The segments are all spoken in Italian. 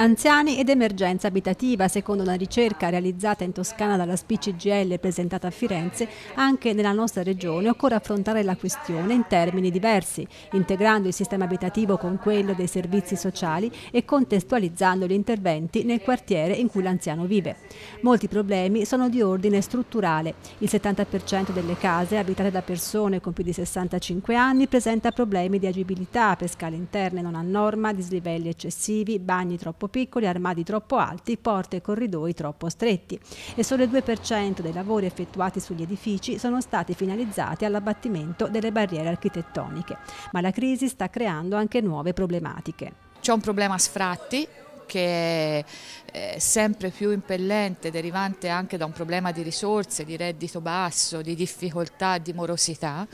Anziani ed emergenza abitativa, secondo una ricerca realizzata in Toscana dalla SPCGL presentata a Firenze, anche nella nostra regione occorre affrontare la questione in termini diversi, integrando il sistema abitativo con quello dei servizi sociali e contestualizzando gli interventi nel quartiere in cui l'anziano vive. Molti problemi sono di ordine strutturale. Il 70% delle case abitate da persone con più di 65 anni presenta problemi di agibilità per scale interne non a norma, dislivelli eccessivi, bagni troppo piccoli, armadi troppo alti, porte e corridoi troppo stretti e solo il 2% dei lavori effettuati sugli edifici sono stati finalizzati all'abbattimento delle barriere architettoniche. Ma la crisi sta creando anche nuove problematiche. C'è un problema sfratti che è sempre più impellente, derivante anche da un problema di risorse, di reddito basso, di difficoltà, di morosità.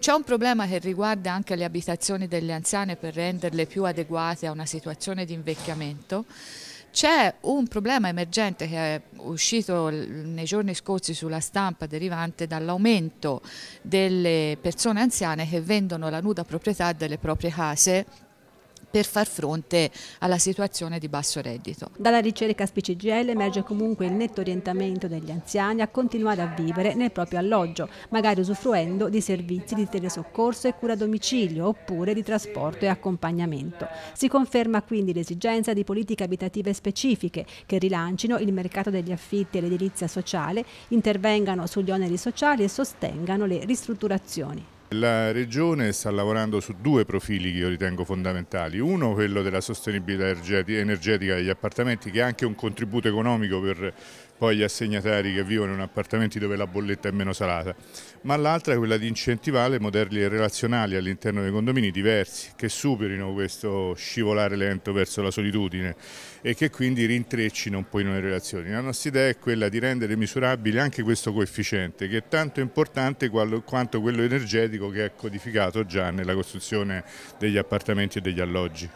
C'è un problema che riguarda anche le abitazioni delle anziane per renderle più adeguate a una situazione di invecchiamento. C'è un problema emergente che è uscito nei giorni scorsi sulla stampa derivante dall'aumento delle persone anziane che vendono la nuda proprietà delle proprie case per far fronte alla situazione di basso reddito. Dalla ricerca SPCGL emerge comunque il netto orientamento degli anziani a continuare a vivere nel proprio alloggio, magari usufruendo di servizi di telesoccorso e cura a domicilio oppure di trasporto e accompagnamento. Si conferma quindi l'esigenza di politiche abitative specifiche che rilancino il mercato degli affitti e l'edilizia sociale, intervengano sugli oneri sociali e sostengano le ristrutturazioni. La Regione sta lavorando su due profili che io ritengo fondamentali. Uno, quello della sostenibilità energetica degli appartamenti, che è anche un contributo economico per poi gli assegnatari che vivono in appartamenti dove la bolletta è meno salata, ma l'altra è quella di incentivare modelli relazionali all'interno dei condomini diversi, che superino questo scivolare lento verso la solitudine e che quindi rintreccino un po' in le relazioni. La nostra idea è quella di rendere misurabile anche questo coefficiente, che è tanto importante quanto quello energetico che è codificato già nella costruzione degli appartamenti e degli alloggi.